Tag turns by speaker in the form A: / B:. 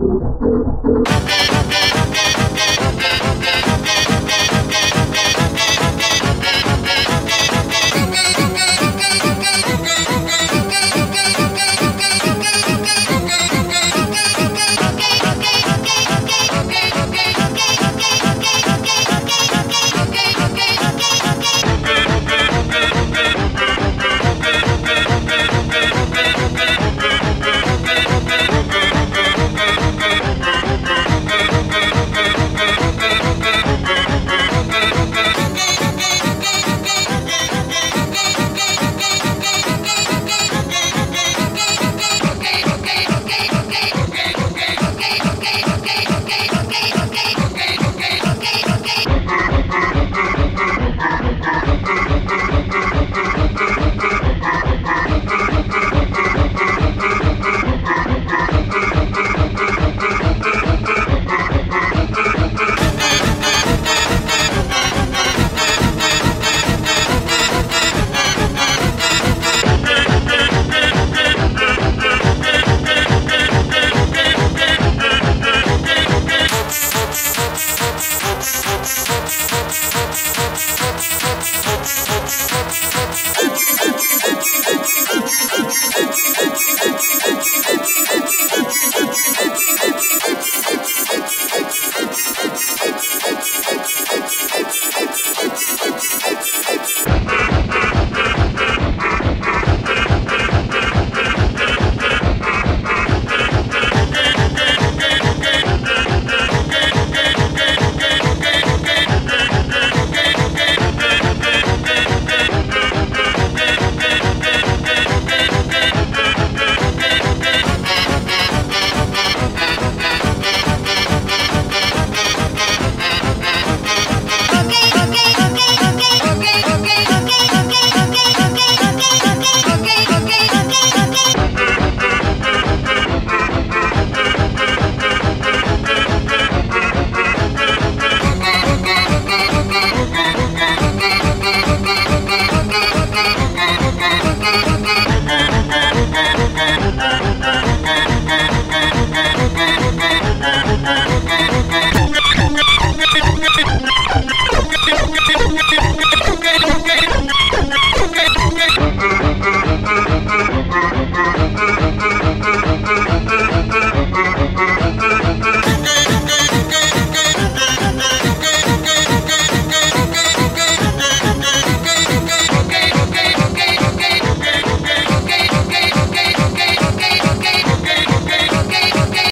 A: ดูได้